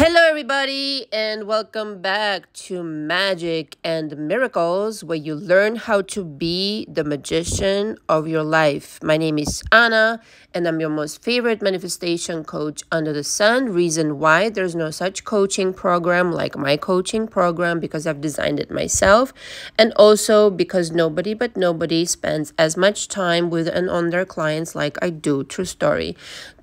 Hello, everybody, and welcome back to Magic and Miracles, where you learn how to be the magician of your life. My name is Anna, and I'm your most favorite manifestation coach under the sun. Reason why there's no such coaching program like my coaching program because I've designed it myself, and also because nobody but nobody spends as much time with and on their clients like I do. True story.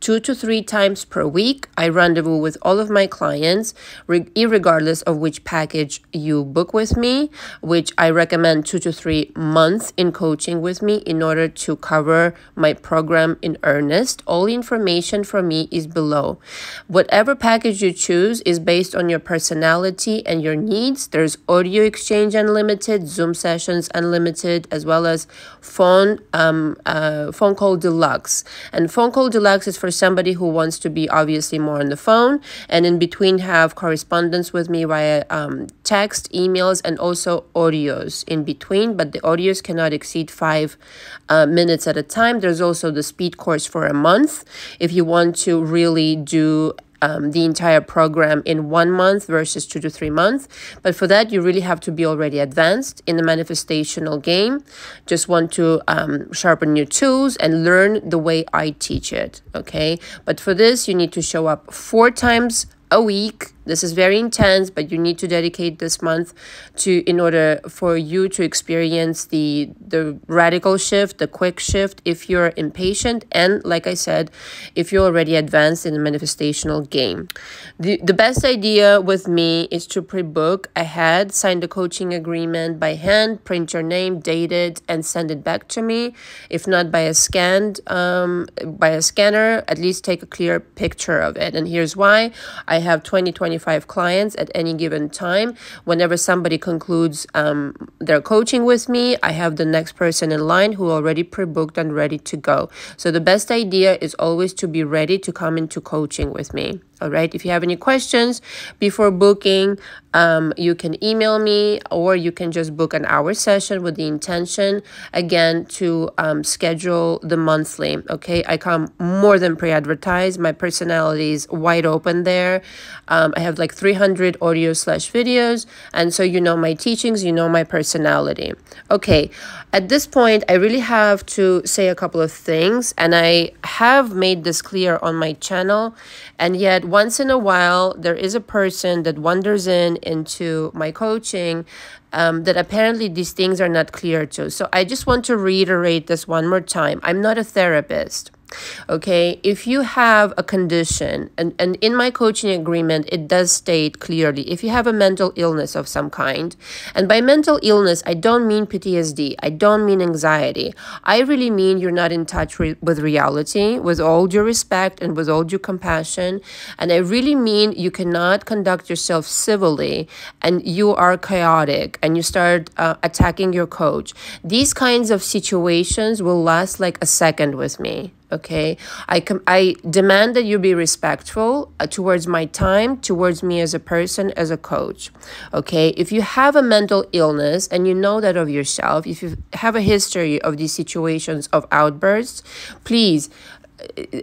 Two to three times per week, I rendezvous with all of my clients, regardless of which package you book with me, which I recommend two to three months in coaching with me in order to cover my program in earnest. All information from me is below. Whatever package you choose is based on your personality and your needs. There's audio exchange unlimited, Zoom sessions unlimited, as well as phone um, uh, phone call deluxe. And phone call deluxe is for somebody who wants to be obviously more on the phone and in between have correspondence with me via um, text, emails, and also audios in between. But the audios cannot exceed five uh, minutes at a time. There's also the speed course for a month if you want to really do um, the entire program in one month versus two to three months. But for that, you really have to be already advanced in the manifestational game. Just want to um, sharpen your tools and learn the way I teach it. Okay. But for this, you need to show up four times a week this is very intense but you need to dedicate this month to in order for you to experience the the radical shift the quick shift if you're impatient and like i said if you're already advanced in the manifestational game. The the best idea with me is to pre-book ahead sign the coaching agreement by hand print your name date it and send it back to me. If not by a scanned um by a scanner at least take a clear picture of it. And here's why. I have 20 25 clients at any given time. Whenever somebody concludes um, their coaching with me, I have the next person in line who already pre-booked and ready to go. So the best idea is always to be ready to come into coaching with me. All right. If you have any questions before booking, um, you can email me or you can just book an hour session with the intention, again, to um, schedule the monthly. Okay. I come more than pre advertised. My personality is wide open there. Um, I have like 300 audio slash videos. And so you know my teachings, you know my personality. Okay. At this point, I really have to say a couple of things. And I have made this clear on my channel. And yet, once in a while, there is a person that wanders in into my coaching um, that apparently these things are not clear to. So I just want to reiterate this one more time. I'm not a therapist. Okay, if you have a condition, and, and in my coaching agreement, it does state clearly if you have a mental illness of some kind, and by mental illness, I don't mean PTSD, I don't mean anxiety. I really mean you're not in touch re- with reality, with all due respect and with all due compassion. And I really mean you cannot conduct yourself civilly and you are chaotic and you start uh, attacking your coach. These kinds of situations will last like a second with me okay i com- i demand that you be respectful uh, towards my time towards me as a person as a coach okay if you have a mental illness and you know that of yourself if you have a history of these situations of outbursts please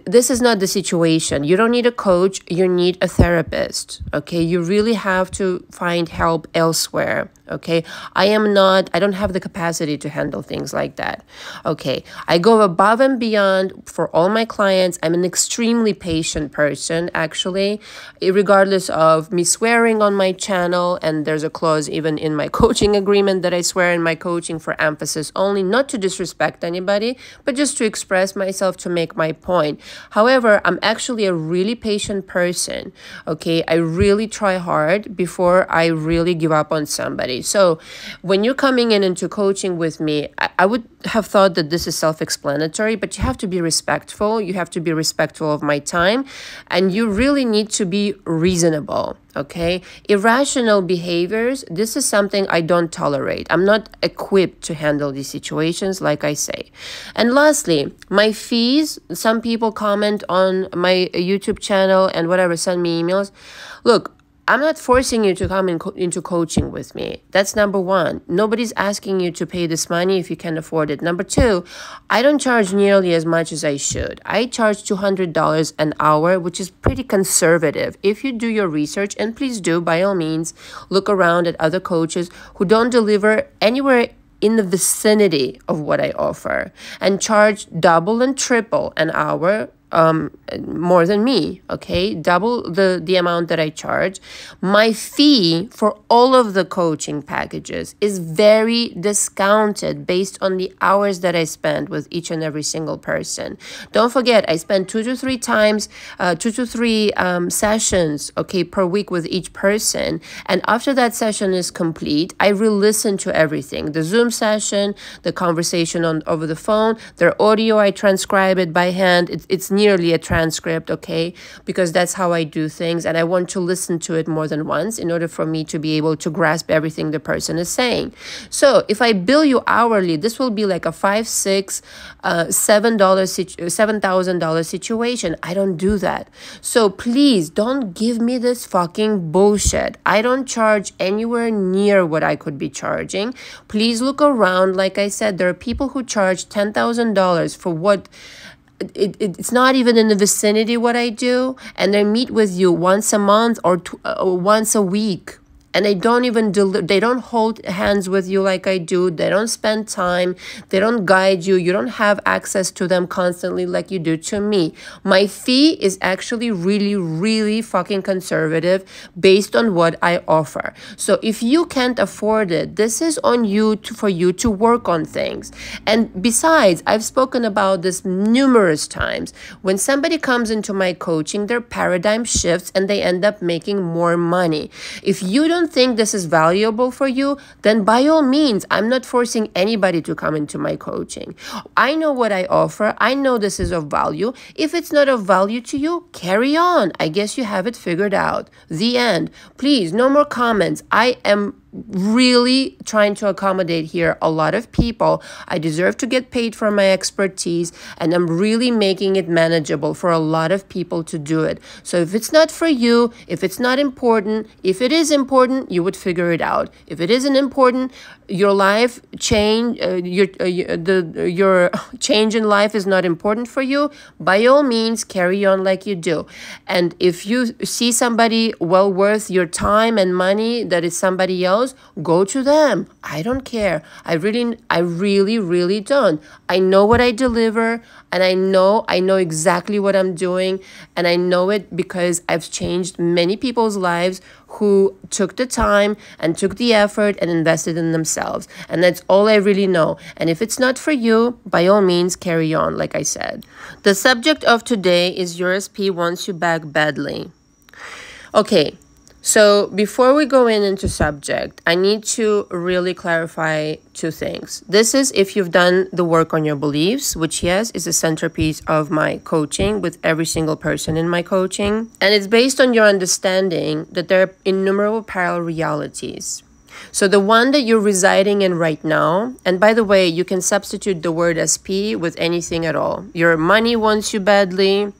this is not the situation. You don't need a coach, you need a therapist. Okay? You really have to find help elsewhere. Okay? I am not I don't have the capacity to handle things like that. Okay? I go above and beyond for all my clients. I'm an extremely patient person actually, regardless of me swearing on my channel and there's a clause even in my coaching agreement that I swear in my coaching for emphasis only not to disrespect anybody, but just to express myself to make my point. However, I'm actually a really patient person. Okay. I really try hard before I really give up on somebody. So when you're coming in into coaching with me, I, I would have thought that this is self explanatory, but you have to be respectful. You have to be respectful of my time. And you really need to be reasonable. Okay. Irrational behaviors, this is something I don't tolerate. I'm not equipped to handle these situations, like I say. And lastly, my fees. Some people comment on my YouTube channel and whatever, send me emails. Look, I'm not forcing you to come in co- into coaching with me. That's number one. Nobody's asking you to pay this money if you can afford it. Number two, I don't charge nearly as much as I should. I charge $200 an hour, which is pretty conservative. If you do your research, and please do, by all means, look around at other coaches who don't deliver anywhere in the vicinity of what I offer and charge double and triple an hour um, more than me, okay? Double the, the amount that I charge. My fee for all of the coaching packages is very discounted based on the hours that I spend with each and every single person. Don't forget, I spend two to three times, uh, two to three um, sessions, okay, per week with each person. And after that session is complete, I re listen to everything the Zoom session, the conversation on over the phone, their audio, I transcribe it by hand. It, it's nearly a transcript, okay? Because that's how I do things. And I want to listen to it more than once in order for me to be able to grasp everything the person is saying. So if I bill you hourly, this will be like a five, six, uh, seven dollar, seven thousand dollar situation. I don't do that. So please don't give me this fucking bullshit. I don't charge anywhere near what I could be charging. Please look around. Like I said, there are people who charge ten thousand dollars for what it, it, it's not even in the vicinity what I do, and I meet with you once a month or, t- uh, or once a week and they don't even del- they don't hold hands with you like I do. They don't spend time. They don't guide you. You don't have access to them constantly like you do to me. My fee is actually really really fucking conservative based on what I offer. So if you can't afford it, this is on you to, for you to work on things. And besides, I've spoken about this numerous times. When somebody comes into my coaching, their paradigm shifts and they end up making more money. If you don't don't think this is valuable for you, then by all means, I'm not forcing anybody to come into my coaching. I know what I offer. I know this is of value. If it's not of value to you, carry on. I guess you have it figured out. The end. Please, no more comments. I am really trying to accommodate here a lot of people. I deserve to get paid for my expertise, and I'm really making it manageable for a lot of people to do it. So if it's not for you, if it's not important, if it is important, you would figure it out. If it isn't important, your life change, uh, your uh, the your change in life is not important for you. By all means, carry on like you do. And if you see somebody well worth your time and money that is somebody else go to them. I don't care. I really, I really, really don't. I know what I deliver and I know, I know exactly what I'm doing. And I know it because I've changed many people's lives who took the time and took the effort and invested in themselves. And that's all I really know. And if it's not for you, by all means, carry on, like I said. The subject of today is your SP wants you back badly. Okay, so before we go in into subject, I need to really clarify two things. This is if you've done the work on your beliefs, which yes is a centerpiece of my coaching with every single person in my coaching, and it's based on your understanding that there are innumerable parallel realities. So the one that you're residing in right now, and by the way, you can substitute the word SP with anything at all. Your money wants you badly,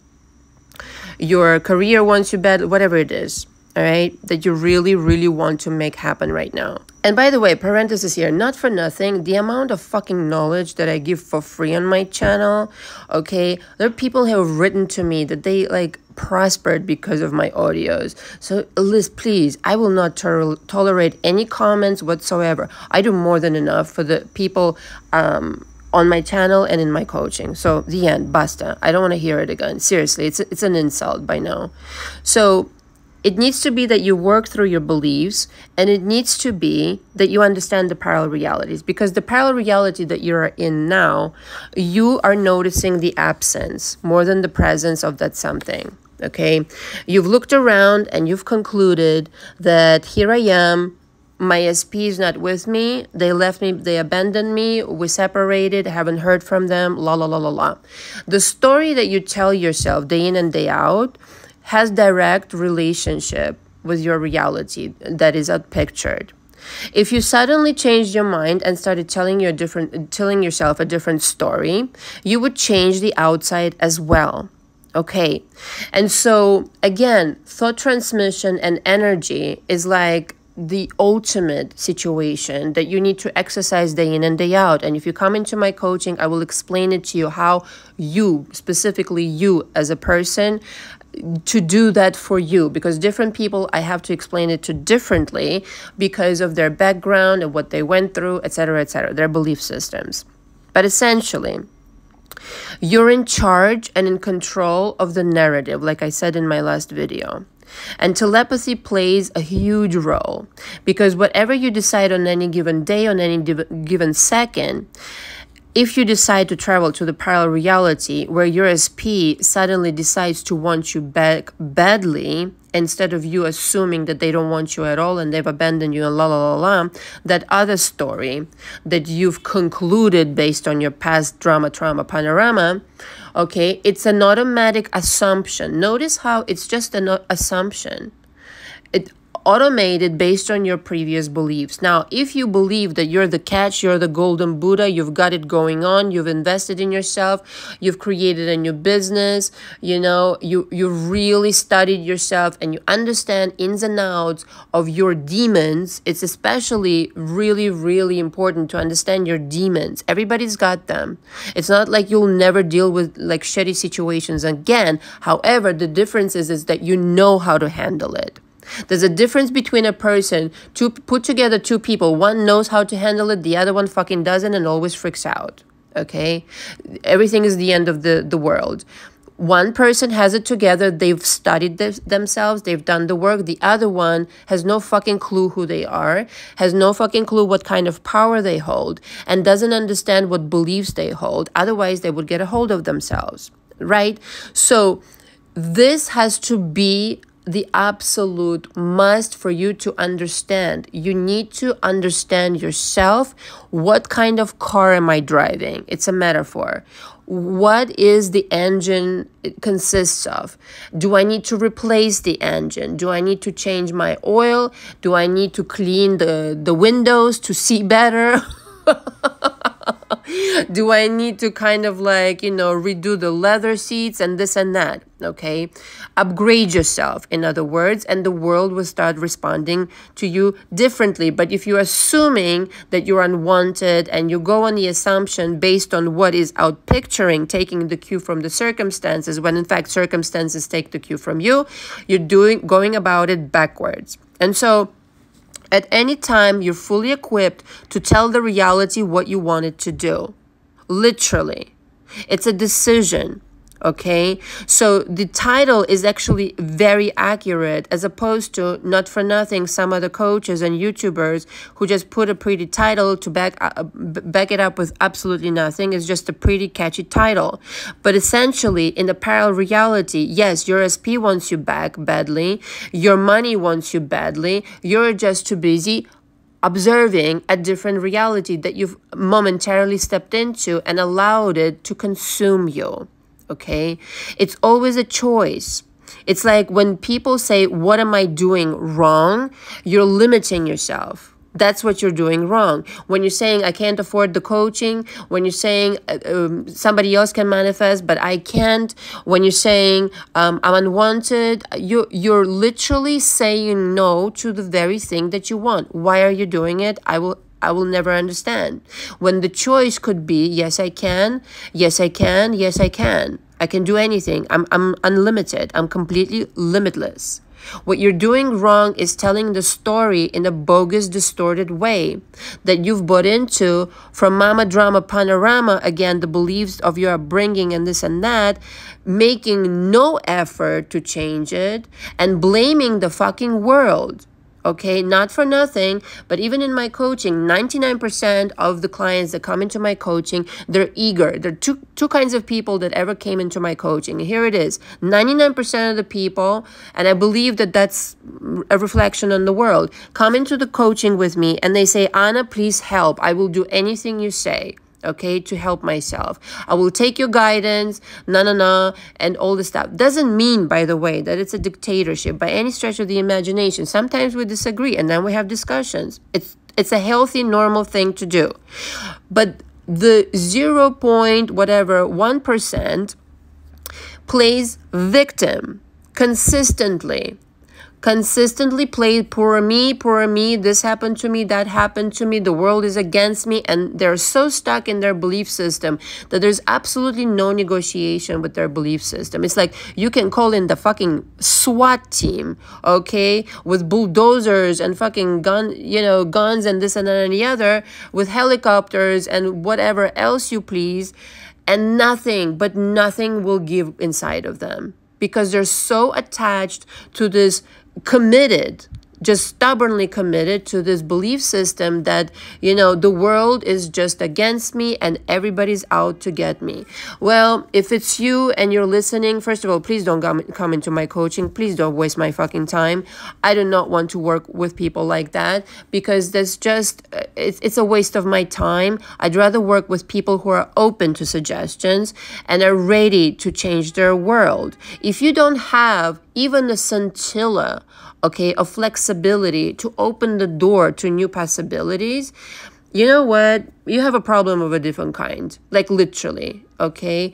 your career wants you bad, whatever it is all right, that you really, really want to make happen right now. And by the way, parenthesis here, not for nothing, the amount of fucking knowledge that I give for free on my channel, okay, there are people who have written to me that they like prospered because of my audios. So, Liz, please, I will not to- tolerate any comments whatsoever. I do more than enough for the people um, on my channel and in my coaching. So, the end, basta. I don't want to hear it again. Seriously, it's, it's an insult by now. So, it needs to be that you work through your beliefs and it needs to be that you understand the parallel realities because the parallel reality that you're in now you are noticing the absence more than the presence of that something okay you've looked around and you've concluded that here i am my SP is not with me. They left me, they abandoned me, we separated, haven't heard from them, la la la la la. The story that you tell yourself day in and day out has direct relationship with your reality that is pictured. If you suddenly changed your mind and started telling your different telling yourself a different story, you would change the outside as well. Okay. And so, again, thought transmission and energy is like the ultimate situation that you need to exercise day in and day out. And if you come into my coaching, I will explain it to you how you, specifically you as a person, to do that for you because different people I have to explain it to differently because of their background and what they went through, etc., etc., their belief systems. But essentially, you're in charge and in control of the narrative, like I said in my last video. And telepathy plays a huge role because whatever you decide on any given day, on any given second, if you decide to travel to the parallel reality where your SP suddenly decides to want you back badly, instead of you assuming that they don't want you at all and they've abandoned you and la la la la, that other story that you've concluded based on your past drama, trauma, panorama, okay, it's an automatic assumption. Notice how it's just an assumption. It automated based on your previous beliefs. Now, if you believe that you're the catch, you're the golden Buddha, you've got it going on, you've invested in yourself, you've created a new business, you know, you you really studied yourself and you understand ins and outs of your demons, it's especially really really important to understand your demons. Everybody's got them. It's not like you'll never deal with like shitty situations again. However, the difference is is that you know how to handle it. There's a difference between a person, to put together two people. One knows how to handle it, the other one fucking doesn't and always freaks out. Okay? Everything is the end of the, the world. One person has it together, they've studied themselves, they've done the work. The other one has no fucking clue who they are, has no fucking clue what kind of power they hold, and doesn't understand what beliefs they hold. Otherwise, they would get a hold of themselves, right? So, this has to be the absolute must for you to understand. You need to understand yourself. What kind of car am I driving? It's a metaphor. What is the engine it consists of? Do I need to replace the engine? Do I need to change my oil? Do I need to clean the, the windows to see better? do I need to kind of like, you know, redo the leather seats and this and that? Okay. Upgrade yourself, in other words, and the world will start responding to you differently. But if you're assuming that you're unwanted and you go on the assumption based on what is out picturing, taking the cue from the circumstances, when in fact circumstances take the cue from you, you're doing going about it backwards. And so at any time, you're fully equipped to tell the reality what you wanted to do. Literally. It's a decision okay? So the title is actually very accurate as opposed to not for nothing some other coaches and youtubers who just put a pretty title to back uh, back it up with absolutely nothing. It's just a pretty catchy title. But essentially in the parallel reality yes your sp wants you back badly. Your money wants you badly. You're just too busy observing a different reality that you've momentarily stepped into and allowed it to consume you okay? It's always a choice. It's like when people say, What am I doing wrong? You're limiting yourself. That's what you're doing wrong. When you're saying, I can't afford the coaching, when you're saying uh, um, somebody else can manifest, but I can't, when you're saying um, I'm unwanted, you, you're literally saying no to the very thing that you want. Why are you doing it? I will I will never understand. When the choice could be, yes, I can, yes, I can, yes, I can. I can do anything. I'm, I'm unlimited. I'm completely limitless. What you're doing wrong is telling the story in a bogus, distorted way that you've bought into from Mama Drama Panorama. Again, the beliefs of your upbringing and this and that, making no effort to change it and blaming the fucking world okay? Not for nothing but even in my coaching 99% of the clients that come into my coaching they're eager. There are two, two kinds of people that ever came into my coaching. Here it is 99% of the people and i believe that that's a reflection on the world come into the coaching with me and they say anna please help. I will do anything you say okay, to help myself. I will take your guidance, na na na, and all this stuff. Doesn't mean, by the way, that it's a dictatorship by any stretch of the imagination. Sometimes we disagree and then we have discussions. It's it's a healthy, normal thing to do. But the zero point whatever one percent plays victim consistently consistently played poor me, poor me, this happened to me, that happened to me, the world is against me, and they're so stuck in their belief system that there's absolutely no negotiation with their belief system. It's like you can call in the fucking SWAT team, okay, with bulldozers and fucking gun, you know, guns and this and that and the other, with helicopters and whatever else you please, and nothing, but nothing will give inside of them because they're so attached to this committed just stubbornly committed to this belief system that you know the world is just against me and everybody's out to get me. Well if it's you and you're listening first of all please don't come, into my coaching. Please don't waste my fucking time. I do not want to work with people like that because that's just uh, it's, it's a waste of my time. I'd rather work with people who are open to suggestions and are ready to change their world. If you don't have even a scintilla okay, of flexibility to open the door to new possibilities, you know what? You have a problem of a different kind, like literally, okay?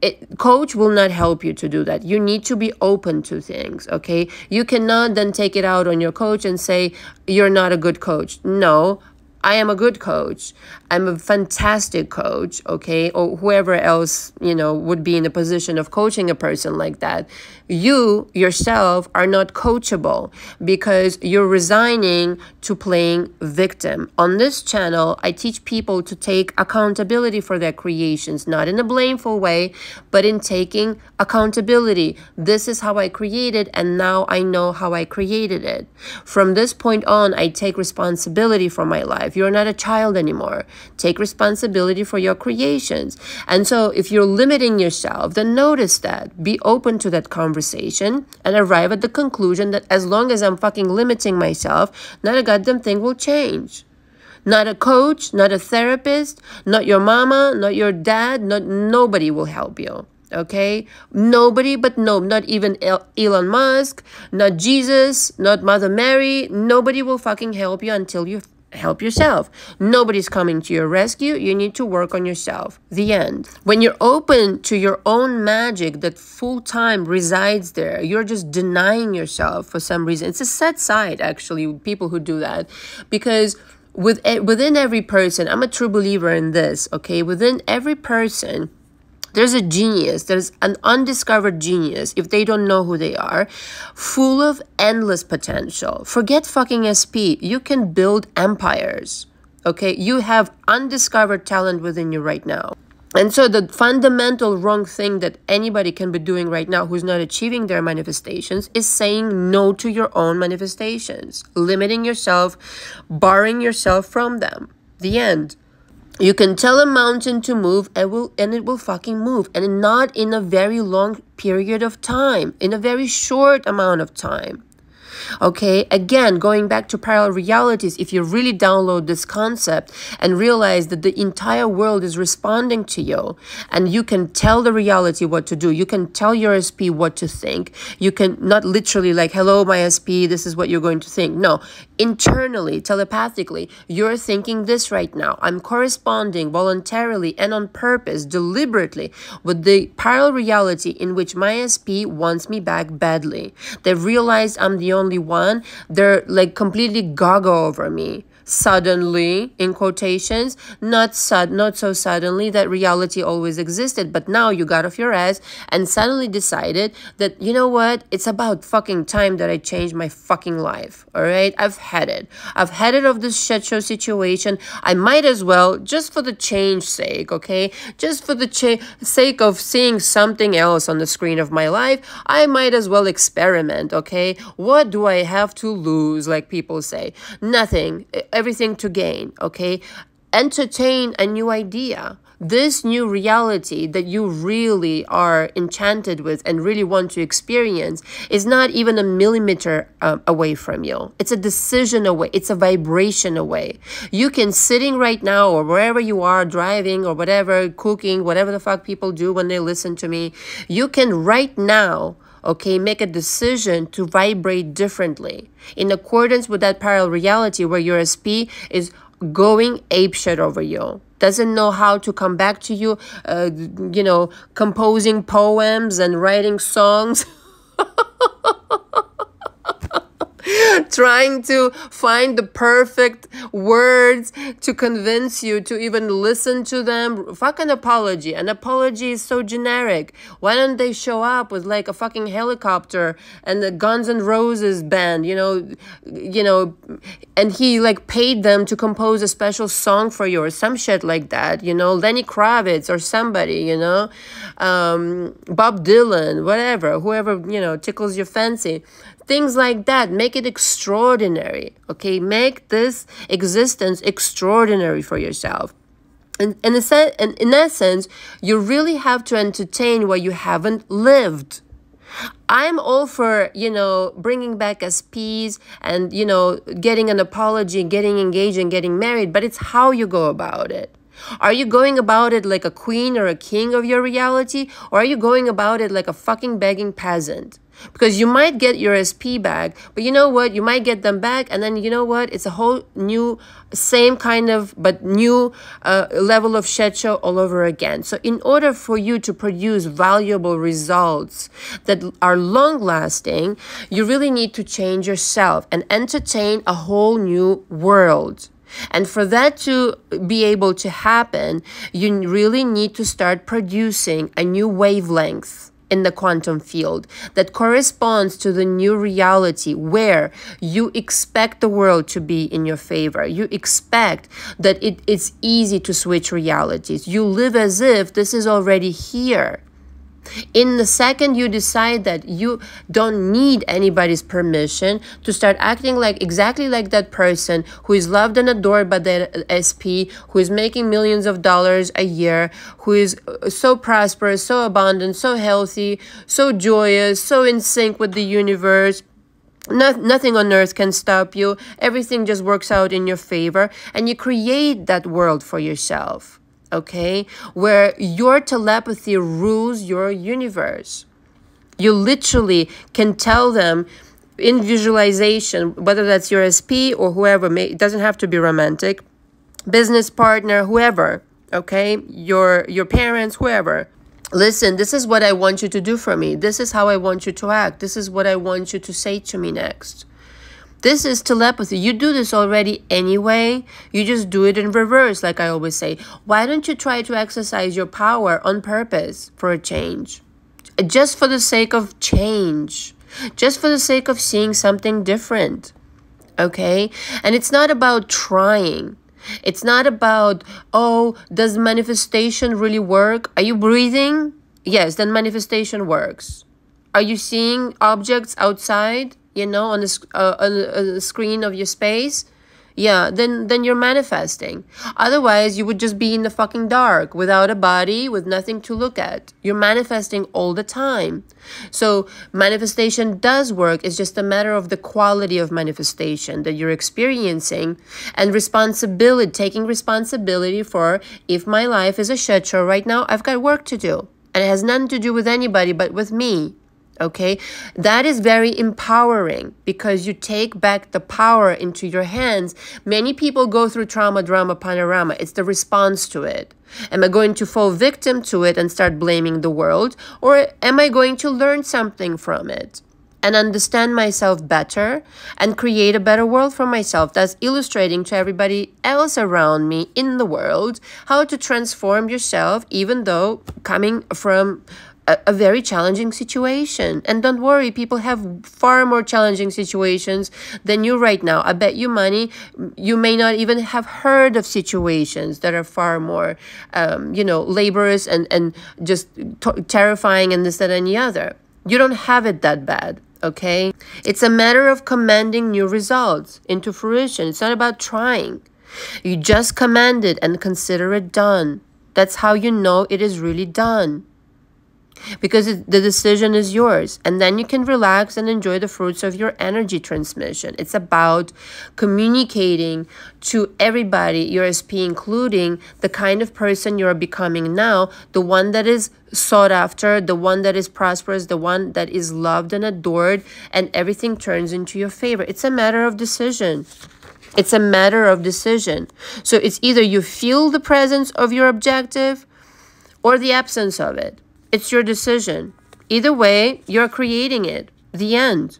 It, coach will not help you to do that. You need to be open to things, okay? You cannot then take it out on your coach and say, you're not a good coach. No, I am a good coach. I'm a fantastic coach, okay? Or whoever else, you know, would be in a position of coaching a person like that. You yourself are not coachable because you're resigning to playing victim. On this channel, I teach people to take accountability for their creations, not in a blameful way, but in taking accountability. This is how I created, and now I know how I created it. From this point on, I take responsibility for my life. You're not a child anymore. Take responsibility for your creations. And so if you're limiting yourself, then notice that. Be open to that conversation and arrive at the conclusion that as long as I'm fucking limiting myself, not a goddamn thing will change. Not a coach, not a therapist, not your mama, not your dad, not nobody will help you okay nobody but no not even elon musk not jesus not mother mary nobody will fucking help you until you help yourself. Nobody's coming to your rescue. You need to work on yourself. The end. When you're open to your own magic that full time resides there, you're just denying yourself for some reason. It's a sad side, actually, people who do that because with within every person, I'm a true believer in this, okay? Within every person, there's a genius, there's an undiscovered genius, if they don't know who they are, full of endless potential. Forget fucking SP. You can build empires. Okay? You have undiscovered talent within you right now. And so, the fundamental wrong thing that anybody can be doing right now who's not achieving their manifestations is saying no to your own manifestations, limiting yourself, barring yourself from them. The end. You can tell a mountain to move and will and it will fucking move and not in a very long period of time, in a very short amount of time. Okay, again, going back to parallel realities, if you really download this concept and realize that the entire world is responding to you, and you can tell the reality what to do, you can tell your SP what to think. You can not literally like, hello, my SP, this is what you're going to think. No, internally, telepathically, you're thinking this right now. I'm corresponding voluntarily and on purpose, deliberately, with the parallel reality in which my SP wants me back badly. They've realized I'm the only one. They're like completely gaga over me suddenly in quotations not sud not so suddenly that reality always existed but now you got off your ass and suddenly decided that you know what? It's about fucking time that i change my fucking life all right? I've had it. I've had it of this shit show situation. I might as well just for the change sake okay? Just for the sake of seeing something else on the screen of my life i might as well experiment okay? What do i have to lose like people say? Nothing everything to gain, okay? Entertain a new idea. This new reality that you really are enchanted with and really want to experience is not even a millimeter uh, away from you. It's a decision away, it's a vibration away. You can, sitting right now or wherever you are, driving or whatever, cooking, whatever the fuck people do when they listen to me, you can right now okay make a decision to vibrate differently in accordance with that parallel reality where your sp is going apeshit over you doesn't know how to come back to you, uh, you know, composing poems and writing songs. trying to find the perfect words to convince you to even listen to them. Fuck an apology. An apology is so generic. Why don't they show up with like a fucking helicopter and the Guns N' Roses band, you know, you know, and he like paid them to compose a special song for you or some shit like that, you know, Lenny Kravitz or somebody, you know, um, Bob Dylan, whatever, whoever, you know, tickles your fancy things like that make it extraordinary okay make this existence extraordinary for yourself and, and, in, in essence you really have to entertain what you haven't lived I'm all for, you know, bringing back SPs and, you know, getting an apology, getting engaged and getting married, but it's how you go about it. Are you going about it like a queen or a king of your reality? Or are you going about it like a fucking begging peasant? Because you might get your SP back, but you know what? You might get them back, and then you know what? It's a whole new, same kind of, but new uh, level of shit show all over again. So, in order for you to produce valuable results that are long lasting, you really need to change yourself and entertain a whole new world. And for that to be able to happen, you really need to start producing a new wavelength in the quantum field that corresponds to the new reality where you expect the world to be in your favor. You expect that it, it's easy to switch realities. You live as if this is already here. In the second you decide that you don't need anybody's permission to start acting like exactly like that person who is loved and adored by the SP, who is making millions of dollars a year, who is uh, so prosperous, so abundant, so healthy, so joyous, so in sync with the universe, no, nothing on earth can stop you. Everything just works out in your favor, and you create that world for yourself okay? Where your telepathy rules your universe. You literally can tell them in visualization, whether that's your SP or whoever, may, it doesn't have to be romantic, business partner, whoever, okay? Your, your parents, whoever. Listen, this is what I want you to do for me. This is how I want you to act. This is what I want you to say to me next. This is telepathy. You do this already anyway. You just do it in reverse, like I always say. Why don't you try to exercise your power on purpose for a change? Just for the sake of change. Just for the sake of seeing something different. Okay? And it's not about trying. It's not about, oh, does manifestation really work? Are you breathing? Yes, then manifestation works. Are you seeing objects outside? You know on the, uh, screen of your space. Yeah then then you're manifesting. Otherwise you would just be in the fucking dark without a body with nothing to look at. You're manifesting all the time. So manifestation does work. It's just a matter of the quality of manifestation that you're experiencing and responsibility taking responsibility for if my life is a shit show right now i've got work to do. And it has nothing to do with anybody but with me okay? That is very empowering because you take back the power into your hands. Many people go through trauma drama panorama. It's the response to it. Am i going to fall victim to it and start blaming the world? Or am i going to learn something from it and understand myself better and create a better world for myself. That's illustrating to everybody else around me in the world how to transform yourself, even though coming from a, a very challenging situation. And don't worry, people have far more challenging situations than you right now. I bet you money, you may not even have heard of situations that are far more, um, you know, laborious and, and just terrifying and this, that, and the other. You don't have it that bad okay? It's a matter of commanding new results into fruition. It's not about trying. You just command it and consider it done. That's how you know it is really done. Because it, the decision is yours. And then you can relax and enjoy the fruits of your energy transmission. It's about communicating to everybody, your SP, including the kind of person you're becoming now, the one that is sought after, the one that is prosperous, the one that is loved and adored, and everything turns into your favor. It's a matter of decision. It's a matter of decision. So it's either you feel the presence of your objective or the absence of it. It's your decision. Either way, you're creating it. The end.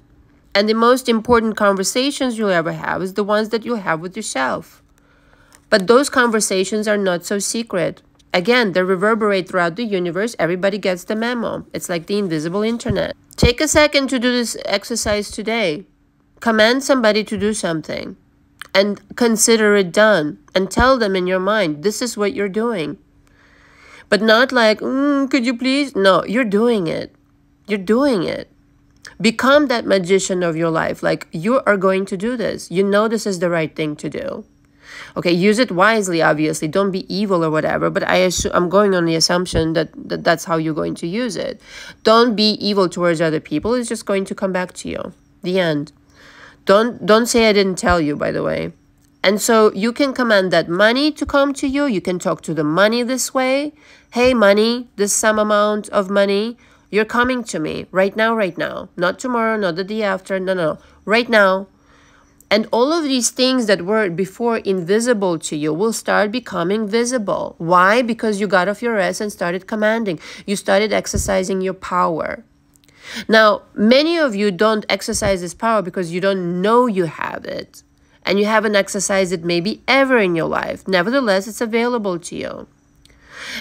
And the most important conversations you'll ever have is the ones that you'll have with yourself. But those conversations are not so secret. Again, they reverberate throughout the universe. Everybody gets the memo. It's like the invisible internet. Take a second to do this exercise today. Command somebody to do something and consider it done and tell them in your mind, this is what you're doing. But not like, mm, could you please? No, you're doing it. You're doing it. Become that magician of your life. Like, you are going to do this. You know this is the right thing to do. Okay, use it wisely, obviously. Don't be evil or whatever, but I assume, I'm going on the assumption that, that that's how you're going to use it. Don't be evil towards other people. It's just going to come back to you. The end. Don't don't say I didn't tell you, by the way. And so you can command that money to come to you. You can talk to the money this way. Hey, money, this some amount of money, you're coming to me right now, right now. Not tomorrow, not the day after. No, no, right now. And all of these things that were before invisible to you will start becoming visible. Why? Because you got off your ass and started commanding. You started exercising your power. Now, many of you don't exercise this power because you don't know you have it and you haven't exercised it maybe ever in your life. Nevertheless, it's available to you.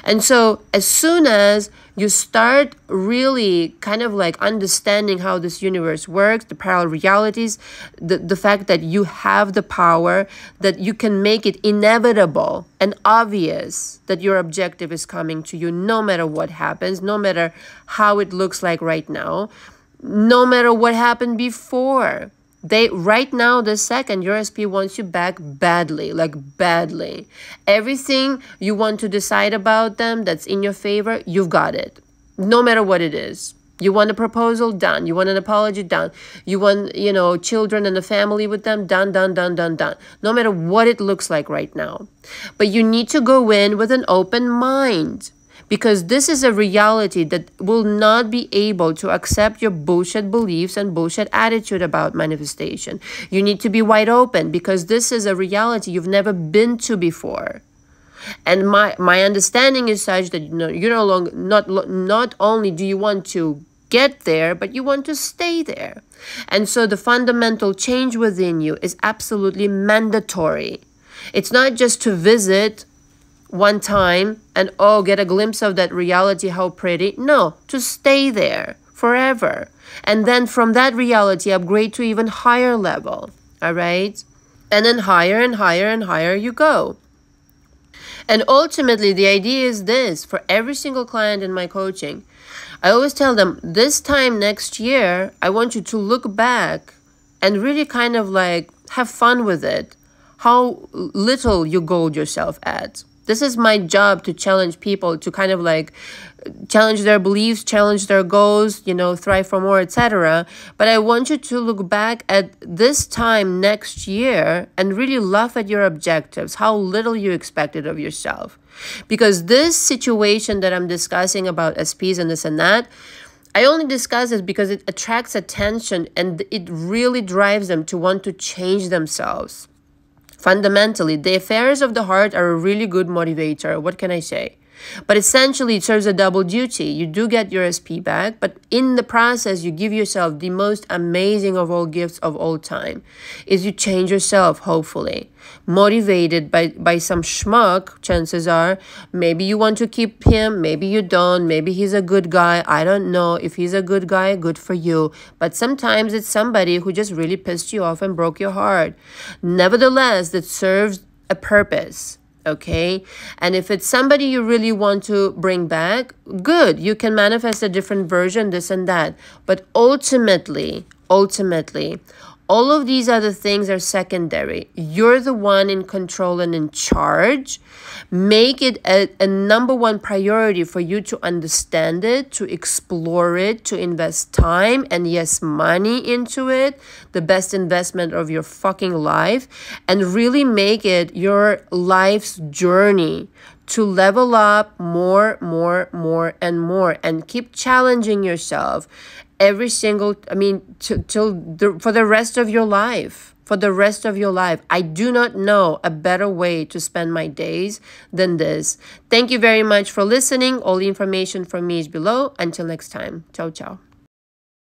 And so, as soon as you start really kind of like understanding how this universe works, the parallel realities, the, the fact that you have the power, that you can make it inevitable and obvious that your objective is coming to you no matter what happens, no matter how it looks like right now, no matter what happened before they right now the second your sp wants you back badly like badly. Everything you want to decide about them that's in your favor you've got it. No matter what it is. You want a proposal done. You want an apology done. You want you know children and a family with them done done done done done. No matter what it looks like right now. But you need to go in with an open mind because this is a reality that will not be able to accept your bullshit beliefs and bullshit attitude about manifestation. You need to be wide open because this is a reality you've never been to before. And my my understanding is such that you know you're no longer not not only do you want to get there, but you want to stay there. And so the fundamental change within you is absolutely mandatory. It's not just to visit one time and oh, get a glimpse of that reality, how pretty. No, to stay there forever. And then from that reality, upgrade to even higher level. All right? And then higher and higher and higher you go. And ultimately, the idea is this for every single client in my coaching. I always tell them this time next year, I want you to look back and really kind of like have fun with it. How little you gold yourself at this is my job to challenge people to kind of like challenge their beliefs challenge their goals you know thrive for more etc but i want you to look back at this time next year and really laugh at your objectives how little you expected of yourself because this situation that i'm discussing about sps and this and that I only discuss this because it attracts attention and it really drives them to want to change themselves. Fundamentally, the affairs of the heart are a really good motivator. What can I say? But essentially, it serves a double duty. You do get your SP back, but in the process, you give yourself the most amazing of all gifts of all time. Is you change yourself, hopefully. Motivated by, by some schmuck, chances are, maybe you want to keep him, maybe you don't, maybe he's a good guy. I don't know. If he's a good guy, good for you. But sometimes it's somebody who just really pissed you off and broke your heart. Nevertheless, that serves a purpose okay? And if it's somebody you really want to bring back good you can manifest a different version this and that. But ultimately ultimately All of these other things are secondary. You're the one in control and in charge. Make it a, a number one priority for you to understand it, to explore it, to invest time and yes, money into it, the best investment of your fucking life, and really make it your life's journey to level up more, more, more, and more, and keep challenging yourself every single i mean till, the, for the rest of your life for the rest of your life. I do not know a better way to spend my days than this. Thank you very much for listening. All the information from me is below. Until next time. Ciao ciao